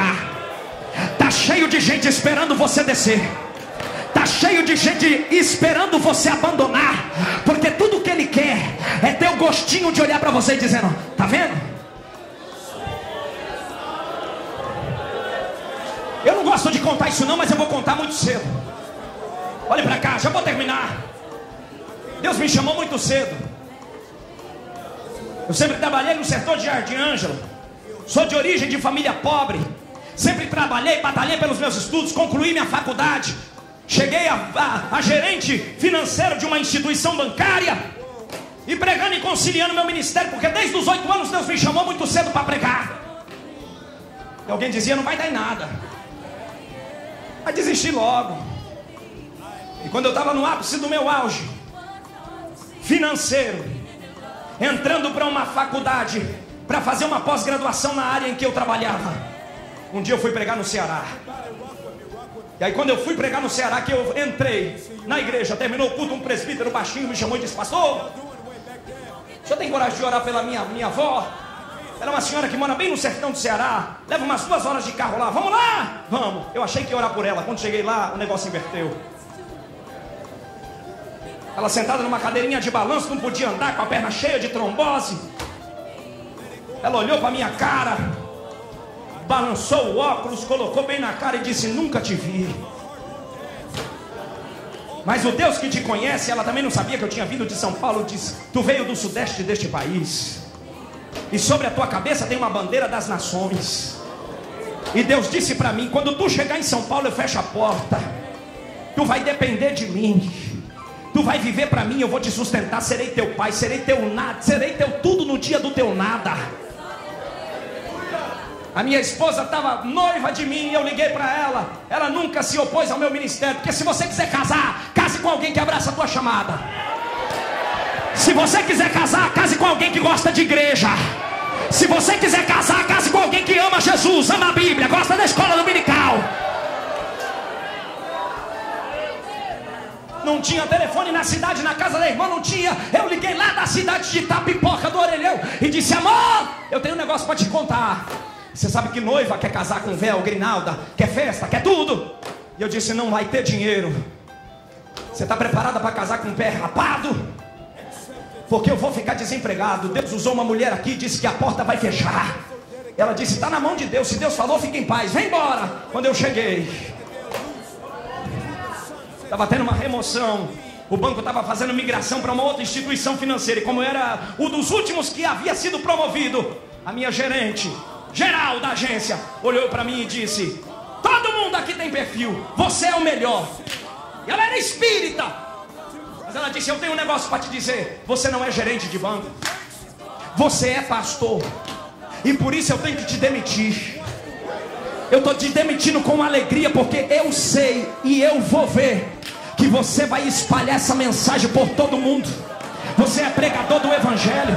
entregar. Tá cheio de gente esperando você descer. Tá cheio de gente esperando você abandonar. Porque tudo que ele quer é ter o gostinho de olhar pra você e dizendo: Tá vendo? Eu não gosto de contar isso não, mas eu vou contar muito cedo. Olha pra cá, já vou terminar. Deus me chamou muito cedo. Eu sempre trabalhei no setor de Jardim Ângelo. Sou de origem de família pobre. Sempre trabalhei, batalhei pelos meus estudos, concluí minha faculdade. Cheguei a, a- a gerente financeiro de uma instituição bancária. E pregando e conciliando meu ministério, porque desde os oito anos Deus me chamou muito cedo para pregar. E alguém dizia: não vai dar em nada. Vai desistir logo. E quando eu estava no ápice do meu auge financeiro, entrando para uma faculdade para fazer uma pós-graduação na área em que eu trabalhava. Um dia eu fui pregar no Ceará. E aí quando eu fui pregar no Ceará, que eu entrei na igreja, terminou o culto, um presbítero baixinho me chamou e disse, pastor, o senhor tem coragem de orar pela minha, minha avó? Ela é uma senhora que mora bem no sertão do Ceará, leva umas duas horas de carro lá, vamos lá? Vamos. Eu achei que ia orar por ela, quando cheguei lá, o negócio inverteu. Ela sentada numa cadeirinha de balanço, não podia andar com a perna cheia de trombose. Ela olhou para minha cara, balançou o óculos, colocou bem na cara e disse: Nunca te vi. Mas o Deus que te conhece, ela também não sabia que eu tinha vindo de São Paulo, disse: Tu veio do sudeste deste país, e sobre a tua cabeça tem uma bandeira das nações. E Deus disse para mim: Quando tu chegar em São Paulo, eu fecho a porta, tu vai depender de mim. Tu vai viver para mim, eu vou te sustentar, serei teu pai, serei teu nada, serei teu tudo no dia do teu nada. A minha esposa estava noiva de mim e eu liguei para ela. Ela nunca se opôs ao meu ministério, porque se você quiser casar, case com alguém que abraça a tua chamada. Se você quiser casar, case com alguém que gosta de igreja. Se você quiser casar, case com alguém que ama Jesus, ama a Bíblia, gosta da escola dominical. Não tinha telefone na cidade, na casa da irmã não tinha. Eu liguei lá da cidade de Tapipoca do Orelhão e disse: Amor, eu tenho um negócio para te contar. Você sabe que noiva quer casar com véu, grinalda, quer festa, quer tudo. E eu disse: Não vai ter dinheiro. Você está preparada para casar com o pé rapado? Porque eu vou ficar desempregado. Deus usou uma mulher aqui e disse que a porta vai fechar. Ela disse: Está na mão de Deus. Se Deus falou, fica em paz. Vem embora. Quando eu cheguei, estava tendo uma remoção. O banco estava fazendo migração para uma outra instituição financeira. E como era um dos últimos que havia sido promovido, a minha gerente, geral da agência, olhou para mim e disse: Todo mundo aqui tem perfil, você é o melhor. E ela era espírita. Mas ela disse: Eu tenho um negócio para te dizer. Você não é gerente de banco, você é pastor. E por isso eu tenho que te demitir. Eu estou te demitindo com alegria, porque eu sei e eu vou ver que você vai espalhar essa mensagem por todo mundo. Você é pregador do Evangelho.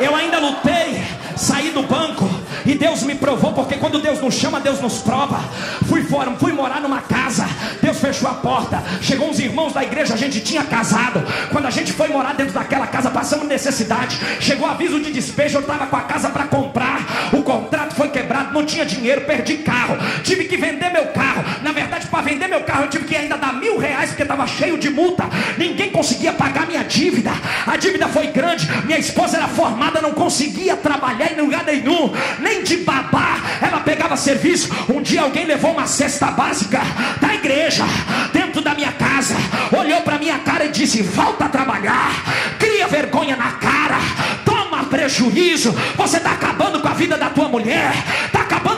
Eu ainda lutei, saí do banco e Deus me provou, porque quando Deus nos chama, Deus nos prova. Fui fora, fui morar numa casa, Deus fechou a porta. Chegou uns irmãos da igreja, a gente tinha casado. Quando a gente foi morar dentro daquela casa, passamos necessidade. Chegou aviso de despejo, eu estava com a casa para comprar. O contrato foi quebrado, não tinha dinheiro, perdi carro. Tive que vender meu carro. Na verdade, para vender meu carro, eu tive que ainda dar mil reais, porque estava cheio de multa. Ninguém conseguia pagar minha dívida. A dívida foi grande. Minha esposa era formada, não conseguia trabalhar em lugar nenhum, nem de babá. Ela pegava serviço. Um dia alguém levou uma cesta básica da igreja dentro da minha casa, olhou para minha cara e disse: Volta a trabalhar, cria vergonha na cara, toma prejuízo. Você está acabando com a vida da tua mulher,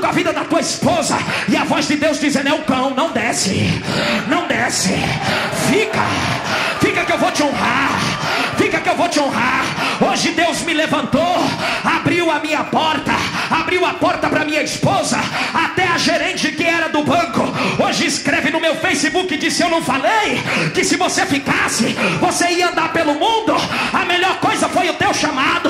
com a vida da tua esposa. E a voz de Deus dizendo: É o cão, não desce, não desce, fica, fica que eu vou te honrar, fica que eu vou te honrar. Hoje Deus me levantou, abriu a minha porta, abriu a porta para minha esposa, até a gerente que era do banco. Hoje escreve no meu Facebook e disse: Eu não falei que se você ficasse, você ia andar pelo mundo. A melhor coisa foi o teu chamado.